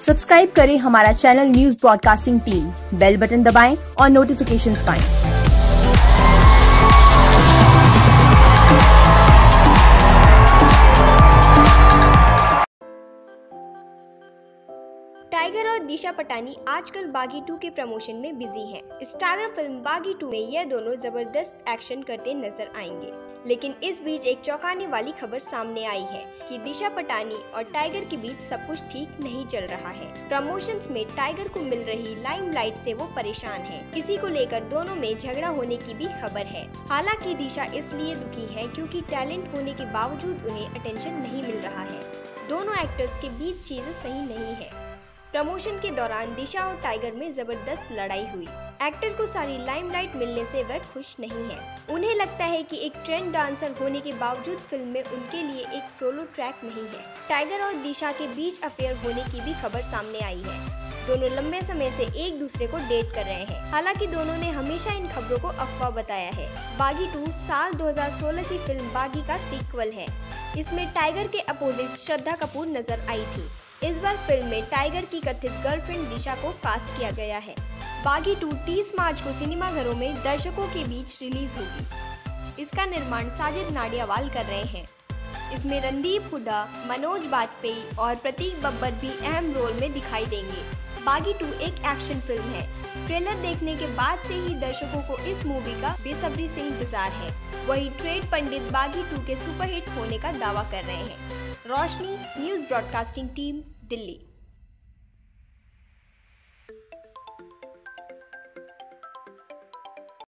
Subscribe करें हमारा channel news broadcasting team. Bell button दबाएँ और नोटिफिकेशन पाएँ। टाइगर और दिशा पटानी आजकल बागी टू के प्रमोशन में बिज़ी हैं। स्टारर फ़िल्म बागी टू में यह दोनों ज़बरदस्त एक्शन करते नज़र आएँगे। लेकिन इस बीच एक चौंकाने वाली खबर सामने आई है कि दिशा पटानी और टाइगर के बीच सब कुछ ठीक नहीं चल रहा है। प्रमोशंस में टाइगर को मिल रही लाइमलाइट से वो परेशान है। इसी को लेकर दोनों में झगड़ा होने की भी खबर है। हालाँकि दिशा इसलिए दुखी है क्योंकि टैलेंट होने के बावजूद उन्हें अटेंशन नहीं मिल रहा है। दोनों एक्टर्स के बीच चीज़ें सही नहीं है। प्रमोशन के दौरान दिशा और टाइगर में ज़बरदस्त लड़ाई हुई। एक्टर को सारी लाइमलाइट मिलने से वह खुश नहीं है। उन्हें लगता है कि एक ट्रेंड डांसर होने के बावजूद फ़िल्म में उनके लिए एक सोलो ट्रैक नहीं है। टाइगर और दिशा के बीच अफेयर होने की भी खबर सामने आई है। दोनों लंबे समय से एक दूसरे को डेट कर रहे हैं। हालाँकि दोनों ने हमेशा इन खबरों को अफवाह बताया है। बागी टू साल 2016 की फ़िल्म बागी का सीक्वल है। इसमें टाइगर के अपोजिट श्रद्धा कपूर नज़र आई थी। इस बार फ़िल्म में टाइगर की कथित गर्लफ्रेंड दिशा को कास्ट किया गया है। बागी टू 30 मार्च को सिनेमाघरों में दर्शकों के बीच रिलीज़ होगी। इसका निर्माण साजिद नाडियावाल कर रहे हैं। इसमें रणदीप हुडा मनोज बाजपेयी और प्रतीक बब्बर भी अहम रोल में दिखाई देंगे। बागी टू एक एक्शन फ़िल्म है। ट्रेलर देखने के बाद से ही दर्शकों को इस मूवी का बेसब्री से इंतज़ार है। वही ट्रेड पंडित बागी टू के सुपरहिट होने का दावा कर रहे हैं। Roshni news broadcasting team Delhi.